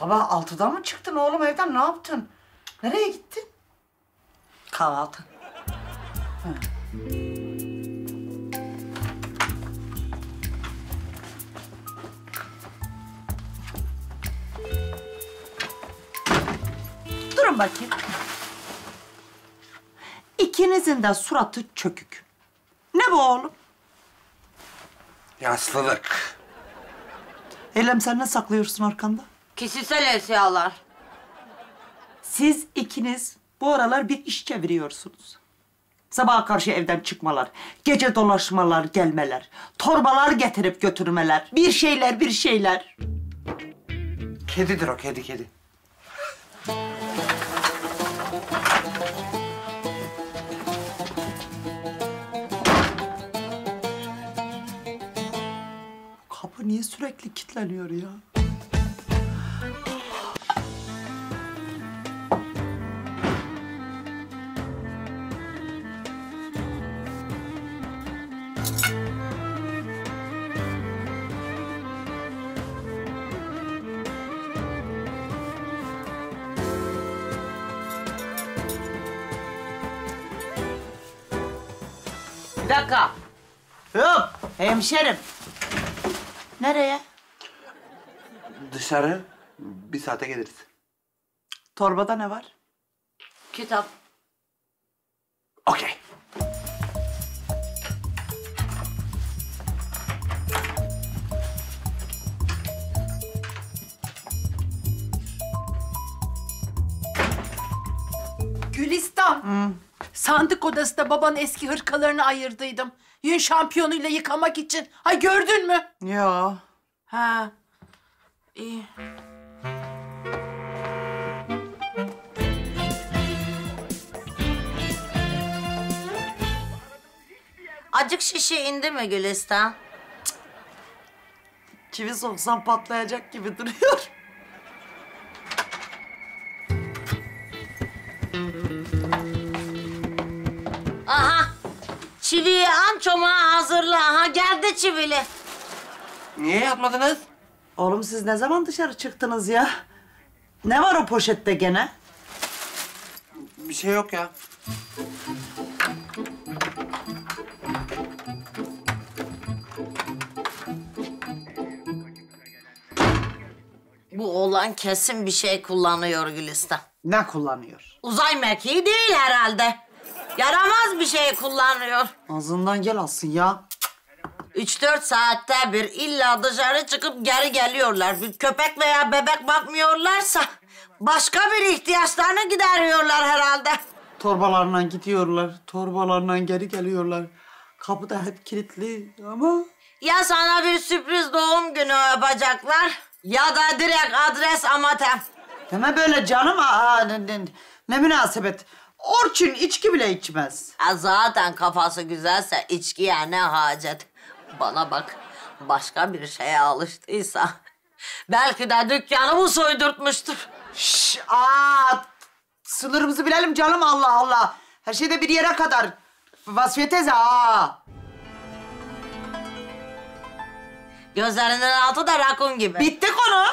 Sabah altıda mı çıktın oğlum evden? Ne yaptın? Nereye gittin? Kahvaltı. Ha. Durun bakayım. İkinizin de suratı çökük. Ne bu oğlum? Yaşlılık. Eylem sen ne saklıyorsun arkanda? Kişisel eşyalar. Siz ikiniz bu aralar bir iş çeviriyorsunuz. Sabaha karşı evden çıkmalar, gece dolaşmalar, gelmeler, torbalar getirip götürmeler, bir şeyler, bir şeyler. Kedidir o, kedi kedi. Kapı niye sürekli kilitleniyor ya? Bir dakika. Hop, hemşerim. Nereye? Dışarı bir saate geliriz. Torbada ne var? Kitap. Okey. Gülistan. Sandık odasında babanın eski hırkalarını ayırdıydım. Yün şampiyonuyla yıkamak için. Ay gördün mü? Ya. Ha. İyi. Acık şişe indi mi Gülistan? Çivi soksan patlayacak gibi duruyor. Aha. Çiviyi an çomağı hazırla. Aha geldi çivili. Niye yapmadınız? Oğlum siz ne zaman dışarı çıktınız ya? Ne var o poşette gene? Bir şey yok ya. Bu oğlan kesin bir şey kullanıyor Gülistan. Ne kullanıyor? Uzay mekiği değil herhalde. Yaramaz bir şey kullanıyor. Ağzından gel alsın ya. Üç dört saatte bir illa dışarı çıkıp geri geliyorlar. Bir köpek veya bebek bakmıyorlarsa başka bir ihtiyaçlarını gideriyorlar herhalde. Torbalarla gidiyorlar, torbalarla geri geliyorlar. Kapı da hep kilitli ama... Ya sana bir sürpriz doğum günü yapacaklar ya da direkt adres amatem. Deme böyle canım. Aa, ne, ne, ne münasebet. Orçun içki bile içmez. Ya zaten kafası güzelse içkiye ne hacet. Bana bak başka bir şeye alıştıysa belki de dükkanımı soydurtmuştur. Şş, aa, sınırımızı bilelim canım Allah Allah. Her şeyde bir yere kadar. Vasfiye teyze aa. Gözlerinin altı da rakun gibi. Bitti konu.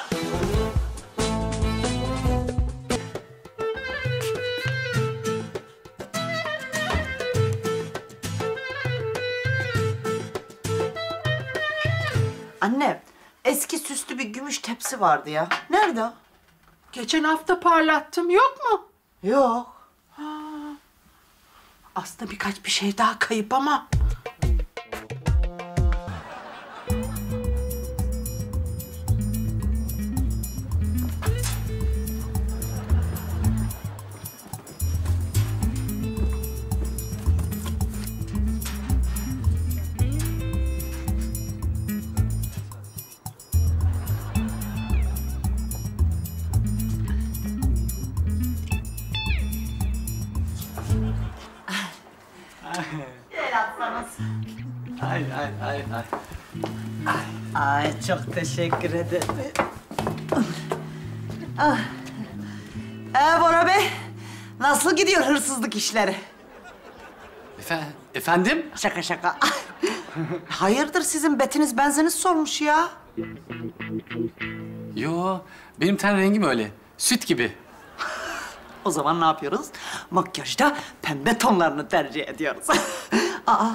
Anne, eski süslü bir gümüş tepsi vardı ya. Nerede o? Geçen hafta parlattım. Yok mu? Yok. Aslında birkaç bir şey daha kayıp ama. Ay ay ay ay. Ay çok teşekkür ederim. Ah. Ee Bora Bey, nasıl gidiyor hırsızlık işleri? Efe- efendim? Şaka şaka. Hayırdır sizin betiniz benziniz solmuş ya? Yo, benim ten rengim öyle. Süt gibi. O zaman ne yapıyoruz? Makyajda pembe tonlarını tercih ediyoruz. Aa.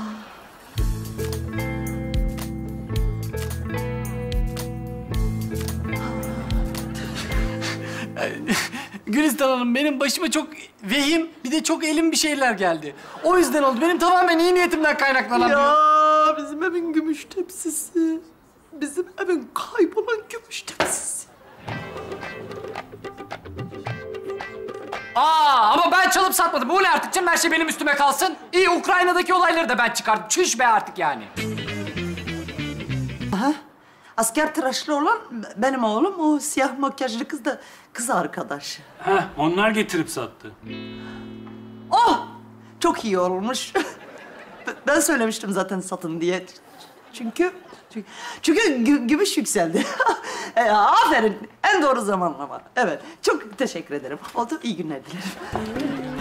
Gülistan Hanım benim başıma çok vehim bir de çok elim bir şeyler geldi. O yüzden oldu. Benim tamamen iyi niyetimden kaynaklanan. Ya bizim evin gümüş tepsisi. Bizim evin kaybolan gümüş tepsisi. Aa ama ben çalıp satmadım. Bu ne artık canım her şey benim üstüme kalsın. İyi Ukrayna'daki olayları da ben çıkardım. Çüş be artık yani. Asker tıraşlı olan benim oğlum. O siyah makyajlı kız da kız arkadaş. Heh, onlar getirip sattı. Oh! Çok iyi olmuş. ben söylemiştim zaten satın diye. Çünkü çünkü, çünkü gü- gümüş yükseldi. e, aferin. En doğru zamanlama. Evet. Çok teşekkür ederim. Oldu. İyi günler dilerim.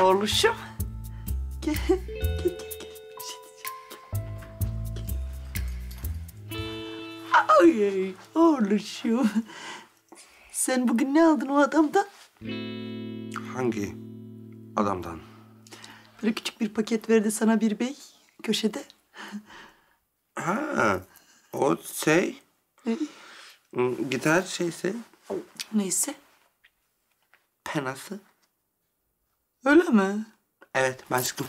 Oğluşum. Gel, gel, gel, gel. Şey. Ay, oğluşum. Sen bugün ne aldın o adamdan? Hangi adamdan? Böyle küçük bir paket verdi sana bir bey köşede. Ha, o şey... hmm, Gitar şeysi, Neyse. penası. Öyle mi? Evet, ben çıktım.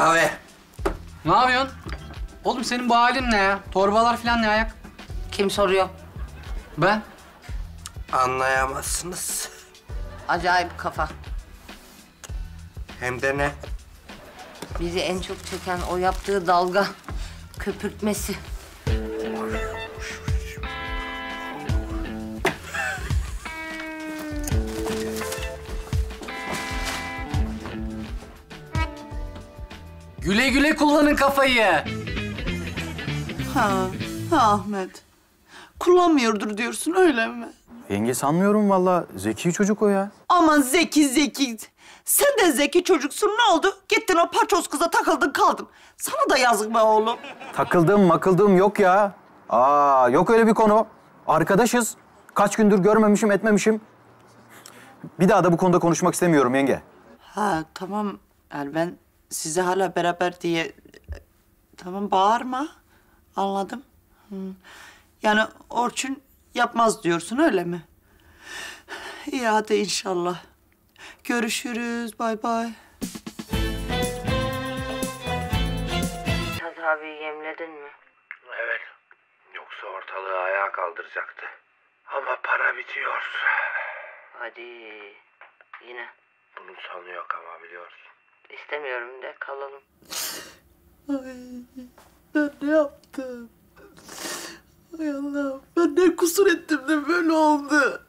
Kahve. Ne yapıyorsun? Oğlum senin bu halin ne ya? Torbalar falan ne ayak? Kim soruyor? Ben? Anlayamazsınız. Acayip kafa. Hem de ne? Bizi en çok çeken o yaptığı dalga köpürtmesi. Güle güle kullanın kafayı. Ha, ha Ahmet. Kullanmıyordur diyorsun öyle mi? Yenge sanmıyorum valla. Zeki çocuk o ya. Aman zeki zeki. Sen de zeki çocuksun ne oldu? Gittin o paçoz kıza takıldın kaldın. Sana da yazık be oğlum. Takıldığım makıldığım yok ya. Aa yok öyle bir konu. Arkadaşız. Kaç gündür görmemişim etmemişim. Bir daha da bu konuda konuşmak istemiyorum yenge. Ha tamam. Yani ben size hala beraber diye... Tamam bağırma. Anladım. Hı. Yani Orçun yapmaz diyorsun öyle mi? İyi hadi inşallah. Görüşürüz. Bay bay. Hadi abi yemledin mi? Evet. Yoksa ortalığı ayağa kaldıracaktı. Ama para bitiyor. Hadi yine. Bunun sonu yok ama biliyorsun. İstemiyorum de kalalım. Ay, ben ne yaptım? Ay Allah'ım, ben ne kusur ettim de böyle oldu.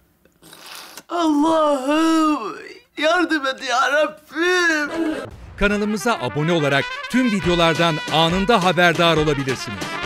Allah'ım, yardım et ya Rabbim. Kanalımıza abone olarak tüm videolardan anında haberdar olabilirsiniz.